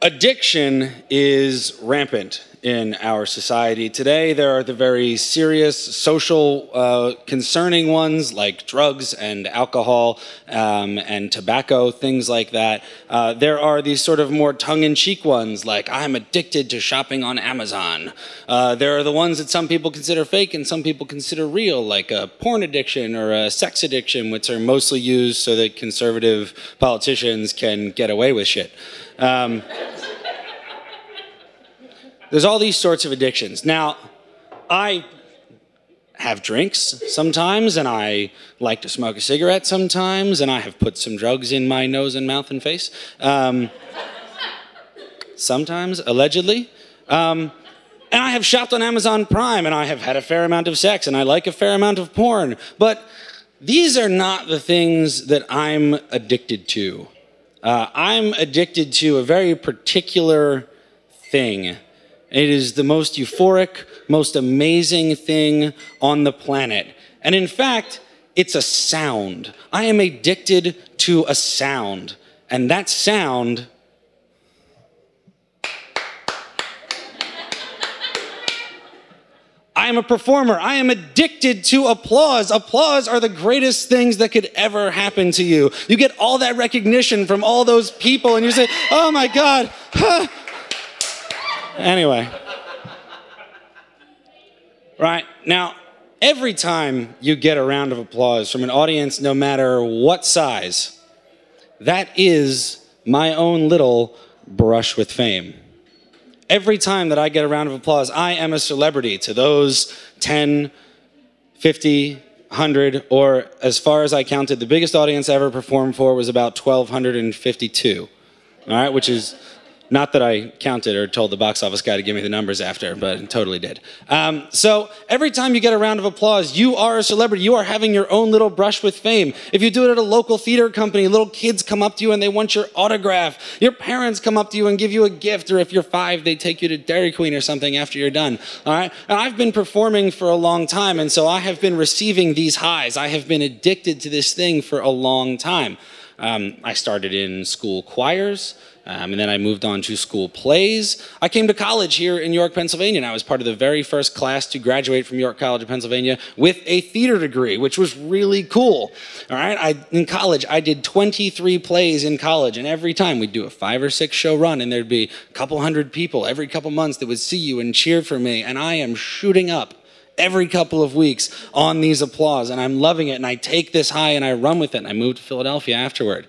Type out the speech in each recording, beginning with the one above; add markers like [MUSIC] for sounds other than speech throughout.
Addiction is rampant in our society today. There are the very serious social uh, concerning ones like drugs and alcohol um, and tobacco, things like that. Uh, there are these sort of more tongue in cheek ones like I'm addicted to shopping on Amazon. Uh, there are the ones that some people consider fake and some people consider real, like a porn addiction or a sex addiction, which are mostly used so that conservative politicians can get away with shit. Um, there's all these sorts of addictions. Now, I have drinks sometimes, and I like to smoke a cigarette sometimes, and I have put some drugs in my nose and mouth and face. Um, sometimes, allegedly. Um, and I have shopped on Amazon Prime, and I have had a fair amount of sex, and I like a fair amount of porn. But these are not the things that I'm addicted to. Uh, I'm addicted to a very particular thing. It is the most euphoric, most amazing thing on the planet. And in fact, it's a sound. I am addicted to a sound. And that sound I am a performer. I am addicted to applause. Applause are the greatest things that could ever happen to you. You get all that recognition from all those people, and you say, Oh my God. [LAUGHS] anyway. Right. Now, every time you get a round of applause from an audience, no matter what size, that is my own little brush with fame every time that I get a round of applause, I am a celebrity to those 10, 50, 100, or as far as I counted, the biggest audience I ever performed for was about 1,252. All right, which is not that I counted or told the box office guy to give me the numbers after, but totally did. Um, so every time you get a round of applause, you are a celebrity. You are having your own little brush with fame. If you do it at a local theater company, little kids come up to you and they want your autograph. Your parents come up to you and give you a gift, or if you're five, they take you to Dairy Queen or something after you're done. All right. And I've been performing for a long time, and so I have been receiving these highs. I have been addicted to this thing for a long time. Um, I started in school choirs. Um, and then I moved on to school plays. I came to college here in York, Pennsylvania, and I was part of the very first class to graduate from York College of Pennsylvania with a theater degree, which was really cool. All right, I, in college, I did 23 plays in college, and every time we'd do a five or six show run, and there'd be a couple hundred people every couple months that would see you and cheer for me, and I am shooting up every couple of weeks on these applause, and I'm loving it, and I take this high and I run with it, and I moved to Philadelphia afterward.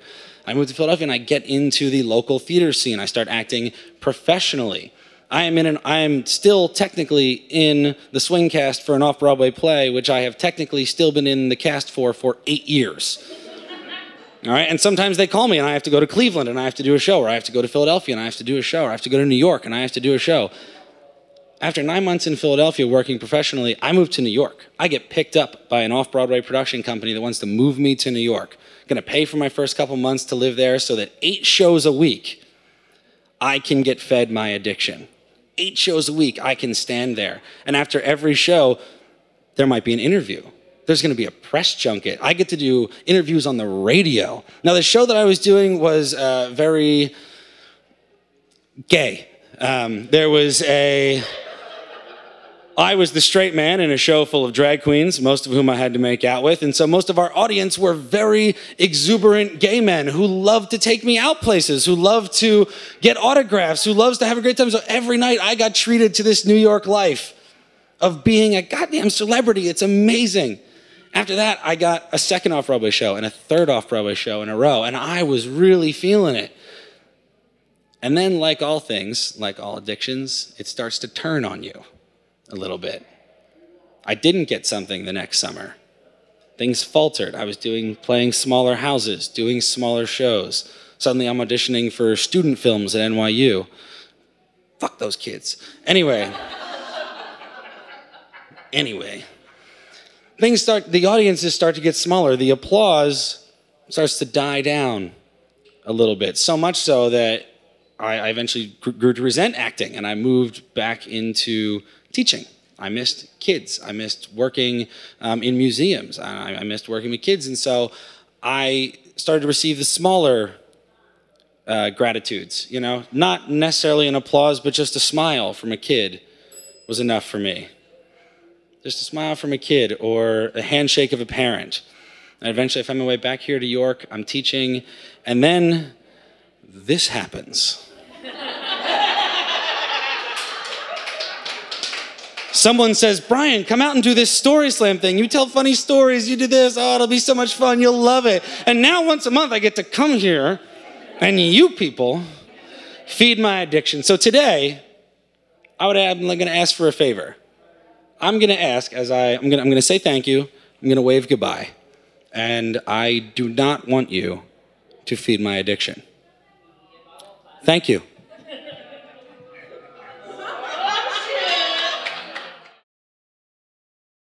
I moved to Philadelphia and I get into the local theater scene. I start acting professionally. I am in an I am still technically in the swing cast for an off-Broadway play, which I have technically still been in the cast for for eight years. All right, and sometimes they call me and I have to go to Cleveland and I have to do a show, or I have to go to Philadelphia and I have to do a show, or I have to go to New York and I have to do a show. After nine months in Philadelphia working professionally, I moved to New York. I get picked up by an off Broadway production company that wants to move me to New York going to pay for my first couple months to live there so that eight shows a week, I can get fed my addiction. Eight shows a week, I can stand there. And after every show, there might be an interview. There's going to be a press junket. I get to do interviews on the radio. Now, the show that I was doing was uh, very gay. Um, there was a I was the straight man in a show full of drag queens, most of whom I had to make out with. And so most of our audience were very exuberant gay men who loved to take me out places, who loved to get autographs, who loves to have a great time. So every night I got treated to this New York life of being a goddamn celebrity. It's amazing. After that, I got a second off Broadway show and a third off Broadway show in a row, and I was really feeling it. And then, like all things, like all addictions, it starts to turn on you a little bit. I didn't get something the next summer. Things faltered. I was doing playing smaller houses, doing smaller shows. Suddenly I'm auditioning for student films at NYU. Fuck those kids. Anyway. anyway. Things start the audiences start to get smaller. The applause starts to die down a little bit. So much so that I, I eventually grew to resent acting and I moved back into teaching. I missed kids. I missed working um, in museums. I, I, missed working with kids. And so I started to receive the smaller uh, gratitudes. You know, not necessarily an applause, but just a smile from a kid was enough for me. Just a smile from a kid or a handshake of a parent. And eventually, I found my way back here to York. I'm teaching, and then this happens. Someone says, Bryan, come out and do this story slam thing. You tell funny stories, you do this, oh, it'll be so much fun, you'll love it. And now, once a month, I get to come here and you people feed my addiction. So today, I would, I'm going to ask for a favor. I'm going to ask, as I, I'm going, I'm going to say thank you, I'm going to wave goodbye. And I do not want you to feed my addiction. Thank you.